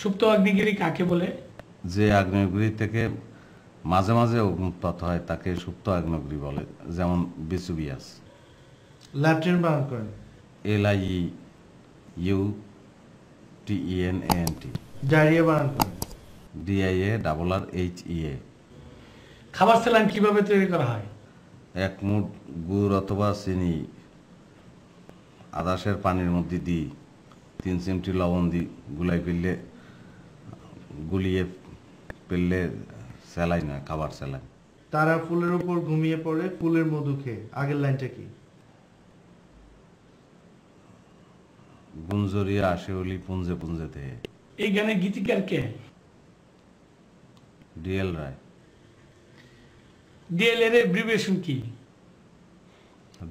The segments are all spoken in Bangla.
সুপ্ত অগ্নিগিরি কাকে বলে? যে আগ্নেয়গিরি থেকে মাঝে মাঝে অগ্নুৎপাত হয় তাকে সুপ্ত আগ্নেয়গিরি বলে যেমন বিসুবিয়াস। ল্যাট্রিন বানান করেন L I U T E N N T. Diarrhoea বানান করেন D I A double R H E A. খাবার স্যালাইন কীভাবে তৈরি করা হয়? এক মুঠ গুড় অথবা চিনি আদাসের পানির মধ্যে দিই তিন চিমটি লবণ দিই গুলাই ফেললে গুলিয়ে ফেললে স্যালাইন হয় খাবার স্যালাইন। তারা ফুলের উপর ঘুমিয়ে পড়ে ফুলের মধু খেয়ে। আগের লাইনটা কি? গুঞ্জরিয়া আসে হলি পুঞ্জে পুঞ্জে দেহে। এই গানের গীতিকার কে? ডিএল রায়। ডিএল এর কি?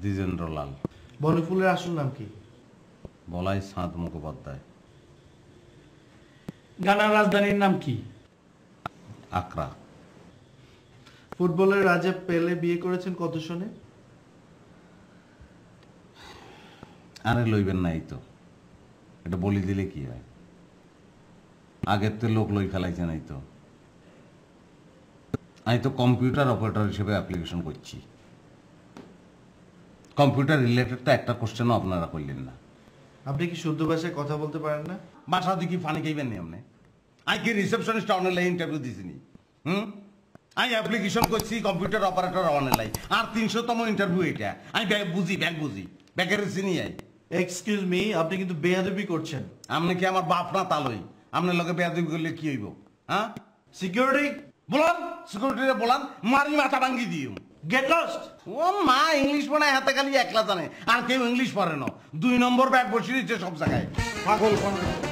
দ্বিজেন্দ্র লাল বনফুলের আসল নাম কি? বলাই সাঁত মুখোপাধ্যায়। গানার রাজধানীর নাম কি? আকরা। ফুটবলের রাজা পেলে বিয়ে করেছেন কত সনে? আরে লইবেন নাই তো। এটা বলি দিলে কি হয়? আগের তো লোক লই ফেলাইছে নাই তো। আমি তো কম্পিউটার অপারেটর হিসেবে অ্যাপ্লিকেশন করছি। কম্পিউটার রিলেটেড তো একটা কোশ্চেনও আপনারা করলেন না। আপনি কি শুদ্ধ ভাষায় কথা বলতে পারেন না? বাসা দিকে ফানি খাইবেন নি আপনি? আই কি রিসেপশনিস্ট অনলাইন ইন্টারভিউ দিছিনি? হুম? আমি অ্যাপ্লিকেশন করছি কম্পিউটার অপারেটর অনলাইন আর তিনশোতম ইন্টারভিউ এটা। আমি ব্যাগ বুঝি ব্যাগ বুঝি। ব্যাগের চিনি আই এক্সকিউজ মি আপনি কিন্তু বেয়াদবি করছেন। আপনি কি আমার বাপ না তালই? আপনার লোকে বেয়াদবি করলে কি হইব? হ্যাঁ? সিকিউরিটি বলান সিকিউরিটিরে বলান মারি মাথা ভাঙ্গি দিও। গেট লস্ট ও মা ইংলিশ পড়ে হাতে খালি একলা জানে। আর কেউ ইংলিশ পড়ে না। দুই নম্বর ব্যাগ বসিয়ে দিচ্ছে সব জায়গায়। পাগল পাগল